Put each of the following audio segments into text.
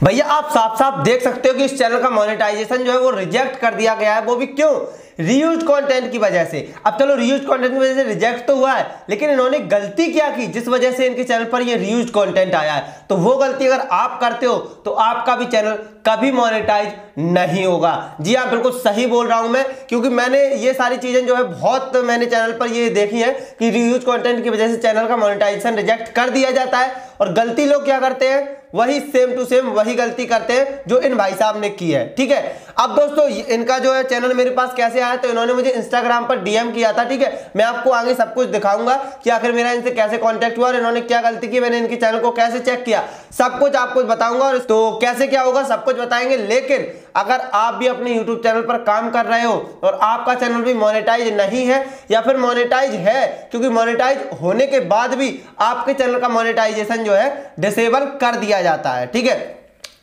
भैया, आप साफ़ साफ़ देख सकते हो कि इस चैनल का मोनेटाइजेशन जो है वो रिजेक्ट कर दिया गया है। वो भी क्यों? रीयूज कंटेंट की वजह से। अब चलो रीयूज कंटेंट की वजह से रिजेक्ट तो हुआ है, लेकिन इन्होंने गलती क्या की जिस वजह से इनके चैनल पर ये रीयूज कंटेंट आया है? तो वो गलती अगर आप करते हो तो आपका भी चैनल कभी मोनेटाइज नहीं होगा। जी हाँ बिल्कुल सही बोल रहा हूँ मैं, क्योंकि मैंने ये सारी चीज़ें जो है, बहुत मैंने चैनल पर ये देखी है कि रीयूज कंटेंट की वजह से चैनल का मोनेटाइजेशन रिजेक्ट कर दिया जाता है। और गलती लोग क्या करते हैं? वही सेम टू सेम वही गलती करते हैं जो इन भाई साहब ने की है, ठीक है? अब दोस्तों इनका जो है चैनल मेरे पास कैसे आया तो इन्होंने मुझे इंस्टाग्राम पर डीएम किया था, ठीक है? मैं आपको आगे सब कुछ दिखाऊँगा कि आखिर मेरा इनसे कैसे कांटेक्ट हुआ और इन्होंने क्या गलती की, मैंने इनके चैनल को कैसे चेक किया। सब कुछ आपको बताऊँगा और तो कैसे क्या होगा, सब कुछ बताएँगे, लेकिन अगर आप भी अपने यूट्यूब चैनल पर काम कर रहे हो और आपका चैनल भी मोनेटाइज नहीं है या फिर मोनेटाइज है, क्योंकि मोनेटाइज होने के बाद भी आपके चैनल का मोनेटाइजेशन जो है डिसेबल कर दिया जाता है, ठीक है?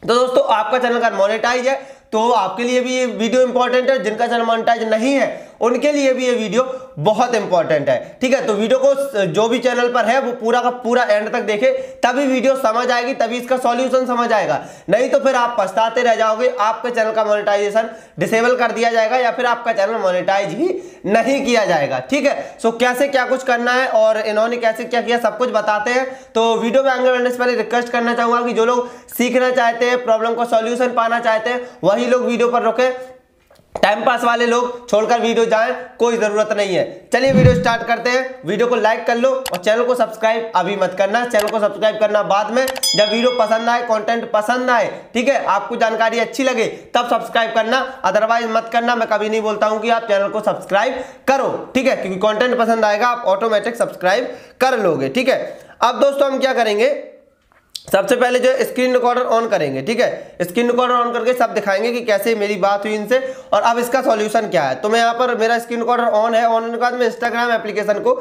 तो दोस्तों, आपका चैनल का मोनेटाइज है तो आपके लिए भी ये वीडियो इंपॉर्टेंट है, जिनका चैनल मोनेटाइज नहीं है उनके लिए भी ये वीडियो बहुत इंपॉर्टेंट है। ठीक है तो वीडियो को जो भी चैनल पर है, वो पूरा का पूरा एंड तक देखे, तभी वीडियो समझ आएगी, तभी इसका सॉल्यूशन समझ आएगा। नहीं तो फिर आप पछताते रह जाओगे, आपके चैनल का मोनेटाइजेशन डिसेबल कर दिया जाएगा या फिर आपका चैनल मोनेटाइज ही नहीं किया जाएगा। ठीक है सो कैसे क्या कुछ करना है और इन्होंने कैसे क्या किया, सब कुछ बताते हैं। तो वीडियो में आगे बढ़ने से पहले रिक्वेस्ट करना चाहूँगा कि जो लोग सीखना चाहते हैं प्रॉब्लम को सॉल्यूशन पाना चाहते हैं, वही लोग वीडियो पर रोके। टाइम पास वाले लोग छोड़कर वीडियो जाएँ, कोई ज़रूरत नहीं है। चलिए वीडियो स्टार्ट करते हैं। वीडियो को लाइक कर लो और चैनल को सब्सक्राइब अभी मत करना। चैनल को सब्सक्राइब करना बाद में। जब वीडियो पसंद आए कंटेंट पसंद आए, ठीक है, आपको जानकारी अच्छी लगे, तब सब्सक्राइब करना। अदरवाइज़ मत करना। मैं कभी नहीं बोलता हूँ कि आप चैनल को सब्सक्राइब करो, ठीक है? क्योंकि कॉन्टेंट पसंद आएगा, आप ऑटोमेटिक सब्सक्राइब कर लोगे, ठीक है? अब दोस्तों हम क्या करेंगे? सबसे पहले जो स्क्रीन रिकॉर्डर ऑन करेंगे, ठीक है? स्क्रीन रिकॉर्डर ऑन करके सब दिखाएँगे कि कैसे मेरी बात हुई इनसे और अब इसका सॉल्यूशन क्या है। तो मैं यहाँ पर, मेरा स्क्रीन रिकॉर्डर ऑन है ऑन होने के बाद मैं इंस्टाग्राम एप्लीकेशन को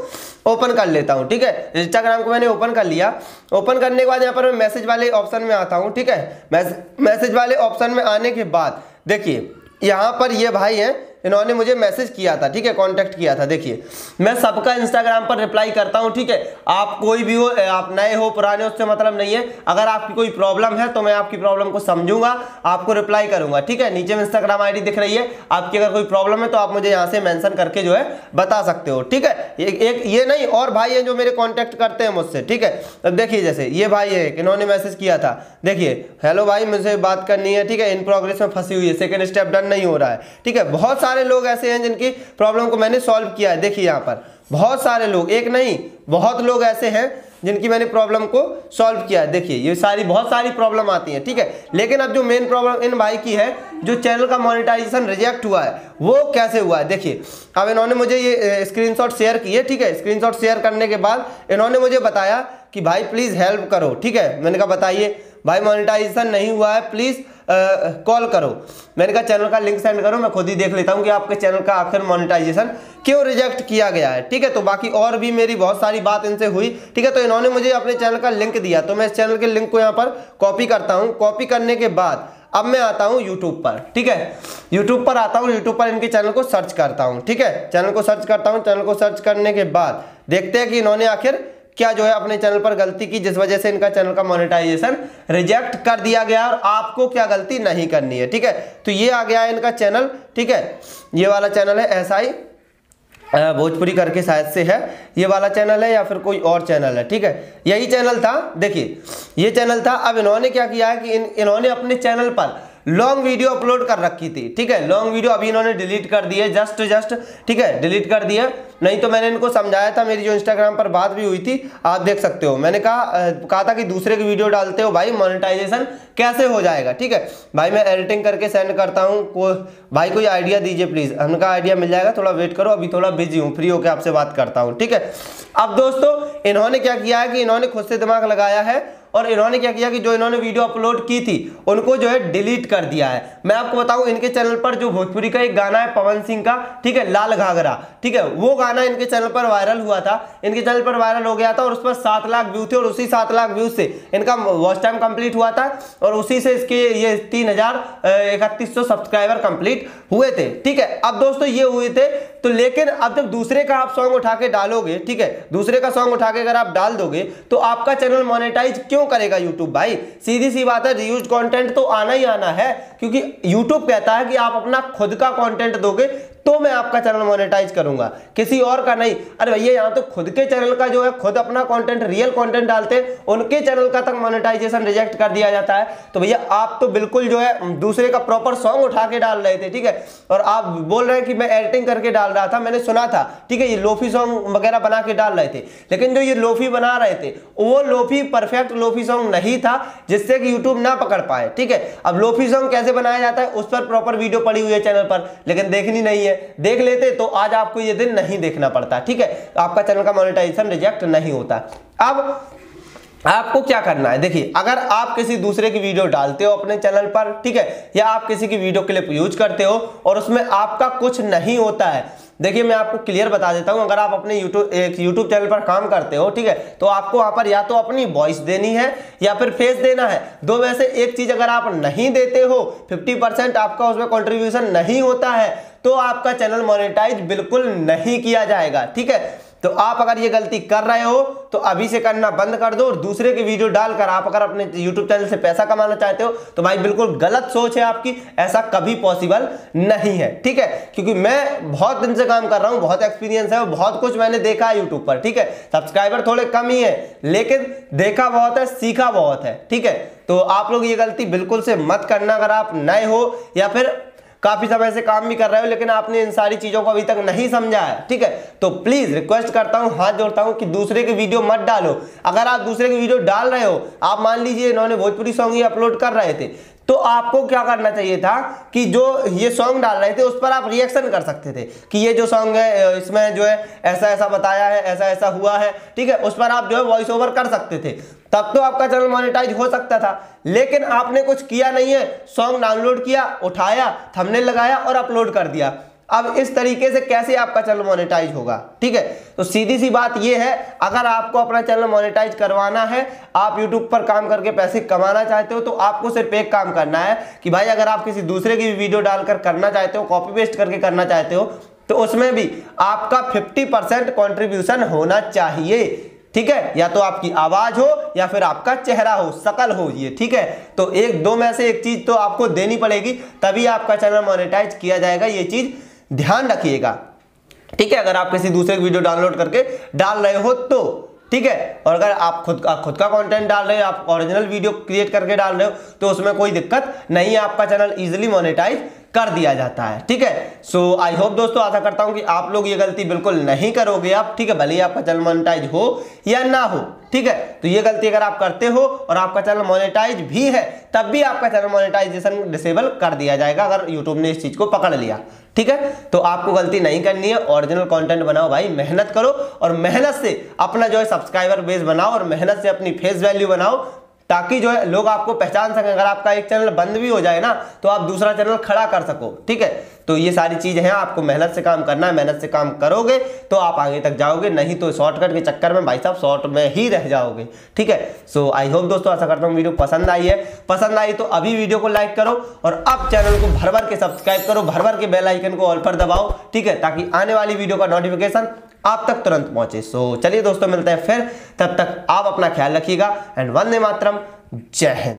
ओपन कर लेता हूँ, ठीक है? इंस्टाग्राम को मैंने ओपन कर लिया। ओपन करने के बाद यहाँ पर मैं मैसेज वाले ऑप्शन में आता हूँ, ठीक है? मैसेज वाले ऑप्शन में आने के बाद, देखिए, यहाँ पर ये भाई हैं इन्होंने मुझे मैसेज किया था, ठीक है कांटेक्ट किया था, देखिए। मैं सबका इंस्टाग्राम पर रिप्लाई करता हूँ, ठीक है। आप कोई भी हो आप नए हो, पुराने हो, उससे मतलब नहीं है। अगर आपकी कोई प्रॉब्लम है तो मैं आपकी प्रॉब्लम को समझूँगा, आपको रिप्लाई करूँगा, ठीक है। नीचे में इंस्टाग्राम आईडी दिख रही है। आपकी अगर कोई प्रॉब्लम है तो आप मुझे यहाँ से मैंशन करके जो है बता सकते हो, ठीक है। एक, ये नहीं, और भाई है जो मेरे कॉन्टेक्ट करते हैं मुझसे, ठीक है। अब देखिए जैसे, ये भाई है इन्होंने मैसेज किया था। देखिए हेलो भाई, मुझे बात करनी है, ठीक है इन प्रोग्रेस में फंसी हुई है सेकेंड स्टेप डन नहीं हो रहा है, ठीक है। बहुत सारे लोग ऐसे हैं जिनकी प्रॉब्लम को मैंने सॉल्व किया है। देखिए यहाँ पर। बहुत सारे लोग, एक नहीं, बहुत लोग ऐसे हैं जिनकी मैंने प्रॉब्लम को सॉल्व किया है। देखिए, ये सारी, बहुत सारी प्रॉब्लम आती है, ठीक है? लेकिन अब जो मेन प्रॉब्लम इन भाई की है, जो चैनल का मोनेटाइजेशन रिजेक्ट हुआ है, वो कैसे हुआ है? देखिए, अब इन्होंने मुझे ये स्क्रीनशॉट शेयर किए ठीक है? स्क्रीनशॉट शेयर करने के बाद इन्होंने मुझे बताया कि भाई प्लीज़ हेल्प करो, ठीक है? मैंने कहा, बताइए। भाई मोनेटाइजेशन नहीं हुआ है प्लीज़ कॉल करो। मैंने कहा, चैनल का लिंक सेंड करो, मैं खुद ही देख लेता हूँ कि आपके चैनल का आखिर मोनिटाइजेशन क्यों रिजेक्ट किया गया है। ठीक है तो बाकी और भी मेरी बहुत सारी बात इनसे हुई। ठीक है तो इन्होंने मुझे अपने चैनल का लिंक दिया तो मैं इस चैनल के लिंक को यहाँ पर कॉपी करता हूँ। कॉपी करने के बाद अब मैं आता हूँ यूट्यूब पर, ठीक है? यूट्यूब पर आता हूँ यूट्यूब पर इनके चैनल को सर्च करता हूँ, ठीक है? चैनल को सर्च करता हूँ, चैनल को सर्च करने के बाद देखते हैं कि इन्होंने आखिर क्या जो है अपने चैनल पर गलती की जिस वजह से इनका चैनल का मोनेटाइजेशन रिजेक्ट कर दिया गया और आपको क्या गलती नहीं करनी है ठीक है? तो ये आ गया है इनका चैनल ठीक है? ये वाला चैनल है एस आई भोजपुरी करके शायद से है। ये वाला चैनल है या फिर कोई और चैनल है ठीक है? यही चैनल था देखिए ये चैनल था। अब इन्होंने क्या किया है कि इन, इन्होंने अपने चैनल पर लॉन्ग वीडियो अपलोड कर रखी थी, ठीक है? लॉन्ग वीडियो अभी इन्होंने डिलीट कर दी है जस्ट जस्ट ठीक है? डिलीट कर दिया नहीं तो मैंने इनको समझाया था, मेरी जो इंस्टाग्राम पर बात भी हुई थी, आप देख सकते हो। मैंने कहा कहा था कि दूसरे की वीडियो डालते हो, भाई मोनेटाइजेशन कैसे हो जाएगा, ठीक है? भाई मैं एडिटिंग करके सेंड करता हूँ, को, भाई कोई आइडिया दीजिए प्लीज़ उनका आइडिया मिल जाएगा, थोड़ा वेट करो, अभी थोड़ा बिज़ी हूँ फ्री होकर आपसे बात करता हूँ, ठीक है? अब दोस्तों, इन्होंने क्या किया है कि इन्होंने खुद से दिमाग लगाया है और इन्होंने क्या किया कि जो इन्होंने वीडियो अपलोड की थी, उनको जो है डिलीट कर दिया है। मैं आपको बताऊँ, इनके चैनल पर जो भोजपुरी का एक गाना है, पवन सिंह का, ठीक है, लाल घाघरा, ठीक है, वो गाना इनके चैनल पर वायरल हुआ था। इनके चैनल पर वायरल हो गया था और उस पर सात लाख व्यू थे और उसी सात लाख व्यू से इनका वॉच टाइम कंप्लीट हुआ था और उसी से इसके ये तीन सब्सक्राइबर कंप्लीट हुए थे, ठीक है। अब दोस्तों ये हुए थे तो लेकिन अब जब दूसरे का आप सॉन्ग उठा के डालोगे, ठीक है, दूसरे का सॉन्ग उठा के अगर आप डाल दोगे तो आपका चैनल मोनेटाइज क्यों करेगा यूट्यूब भाई? सीधी सी बात है रीयूज कंटेंट तो आना ही आना है, क्योंकि यूट्यूब कहता है कि आप अपना खुद का कंटेंट दोगे तो मैं आपका चैनल मोनेटाइज करूँगा। किसी और का नहीं। अरे भैया, यहाँ तो खुद के चैनल का जो है, खुद अपना कंटेंट रियल कंटेंट डालते हैं, उनके चैनल का तक मोनेटाइजेशन रिजेक्ट कर दिया जाता है। तो भैया, आप तो बिल्कुल जो है, दूसरे का प्रॉपर सॉन्ग उठा के डाल रहे थे, ठीक है? और आप बोल रहे हैं कि मैं एडिटिंग करके डाल रहा था, मैंने सुना था, ठीक है? ये लोफी सॉन्ग वगैरह बना के डाल रहे थे। लेकिन जो ये लोफी बना रहे थे, वो लोफी परफेक्ट लोफी सॉन्ग नहीं था, जिससे कि यूट्यूब ना पकड़ पाए, ठीक है? अब लोफी सॉन्ग कैसे बनाया जाता है, उस पर प्रॉपर वीडियो पड़ी हुई है चैनल पर, लेकिन देखनी नहीं है। देख लेते तो आज आपको ये दिन नहीं देखना पड़ता, ठीक है? आपका चैनल का मोनिटाइजेशन रिजेक्ट नहीं होता। अब आपको क्या करना है? देखिए, अगर आप किसी दूसरे की वीडियो डालते हो अपने चैनल पर, ठीक है, या आप किसी की वीडियो क्लिप यूज़ करते हो और उसमें आपका कुछ नहीं होता है देखिए, मैं आपको क्लियर बता देता हूँ, अगर आप अपने यूट्यूब एक यूट्यूब चैनल पर काम करते हो, ठीक है तो आपको वहाँ पर या तो अपनी वॉइस देनी है, या फिर फेस देना है। दो में से एक चीज़ अगर आप नहीं देते हो 50 परसेंट आपका उसमें कॉन्ट्रीब्यूशन नहीं होता है तो आपका चैनल मोनेटाइज बिल्कुल नहीं किया जाएगा, ठीक है? तो आप अगर ये गलती कर रहे हो तो अभी से करना बंद कर दो और दूसरे की वीडियो डालकर आप अगर अपने YouTube चैनल से पैसा कमाना चाहते हो तो भाई बिल्कुल गलत सोच है आपकी। ऐसा कभी पॉसिबल नहीं है, ठीक है? क्योंकि मैं बहुत दिन से काम कर रहा हूँ, बहुत एक्सपीरियंस है बहुत कुछ मैंने देखा है यूट्यूब पर, ठीक है? सब्सक्राइबर थोड़े कम ही है, लेकिन देखा बहुत है, सीखा बहुत है, ठीक है? तो आप लोग ये गलती बिल्कुल से मत करना अगर आप नए हो या फिर काफ़ी समय से काम भी कर रहे हो, लेकिन आपने इन सारी चीज़ों को अभी तक नहीं समझा है, ठीक है? तो प्लीज़ रिक्वेस्ट करता हूँ, हाथ जोड़ता हूँ कि दूसरे की वीडियो मत डालो। अगर आप दूसरे की वीडियो डाल रहे हो, आप मान लीजिए इन्होंने भोजपुरी सॉन्ग ही अपलोड कर रहे थे तो आपको क्या करना चाहिए था कि जो ये सॉन्ग डाल रहे थे, उस पर आप रिएक्शन कर सकते थे कि ये जो सॉन्ग है इसमें जो है, ऐसा ऐसा बताया है, ऐसा ऐसा हुआ है, ठीक है? उस पर आप जो है वॉइस ओवर कर सकते थे। तब तो आपका चैनल मोनेटाइज हो सकता था, लेकिन आपने कुछ किया नहीं है। सॉन्ग डाउनलोड किया, उठाया थमने लगाया और अपलोड कर दिया। अब इस तरीके से कैसे आपका चैनल मोनेटाइज होगा? ठीक है? तो सीधी सी बात यह है, अगर आपको अपना चैनल मोनेटाइज करवाना है, आप यूट्यूब पर काम करके पैसे कमाना चाहते हो तो आपको सिर्फ़ एक काम करना है कि भाई, अगर आप किसी दूसरे की वीडियो डालकर करना चाहते हो कॉपी पेस्ट करके करना चाहते हो तो उसमें भी आपका 50 परसेंट कॉन्ट्रीब्यूशन होना चाहिए। ठीक है? या तो आपकी आवाज़ हो, या फिर आपका चेहरा हो सकल हो ये, ठीक है? तो एक दो में से एक चीज़ तो आपको देनी पड़ेगी, तभी आपका चैनल मोनेटाइज किया जाएगा, ये चीज़। ध्यान रखिएगा। ठीक है, अगर आप किसी दूसरे वीडियो डाउनलोड करके डाल रहे हो तो ठीक है, और अगर आप खुद का खुद का कंटेंट डाल रहे हो, आप ओरिजिनल वीडियो क्रिएट करके डाल रहे हो तो उसमें कोई दिक्कत नहीं है। आपका चैनल इजिली मोनेटाइज कर दिया जाता है, ठीक है? सो आई होप दोस्तों, आशा करता हूँ कि आप लोग ये गलती बिल्कुल नहीं करोगे आप, ठीक है? भले ही आपका चैनल मोनेटाइज हो या ना हो, ठीक है? तो ये गलती अगर आप करते हो और आपका चैनल मोनेटाइज भी है, तब भी आपका चैनल मोनेटाइजेशन डिसेबल कर दिया जाएगा अगर यूट्यूब ने इस चीज़ को पकड़ लिया, ठीक है? तो आपको गलती नहीं करनी है ओरिजिनल कंटेंट बनाओ भाई, मेहनत करो और मेहनत से अपना जो है सब्सक्राइबर बेस बनाओ और मेहनत से अपनी फेस वैल्यू बनाओ ताकि जो है लोग आपको पहचान सकें। अगर आपका एक चैनल बंद भी हो जाए ना तो आप दूसरा चैनल खड़ा कर सको, ठीक है? तो ये सारी चीज़ें हैं, आपको मेहनत से काम करना है, मेहनत से काम करोगे तो आप आगे तक जाओगे, नहीं तो शॉर्टकट के चक्कर में भाई साहब शॉर्ट में ही रह जाओगे, ठीक है? सो आई होप दोस्तों ऐसा करता हूँ, वीडियो पसंद आई है। पसंद आई तो अभी वीडियो को लाइक करो और अब चैनल को भर भर के सब्सक्राइब करो भर भर के बेलाइकन को ऑल पर दबाओ, ठीक है? ताकि आने वाली वीडियो का नोटिफिकेशन आप तक तुरंत पहुँचे। सो चलिए दोस्तों, मिलते हैं फिर। तब तक आप अपना ख्याल रखिएगा। एंड वंदे मातरम। जय हिंद।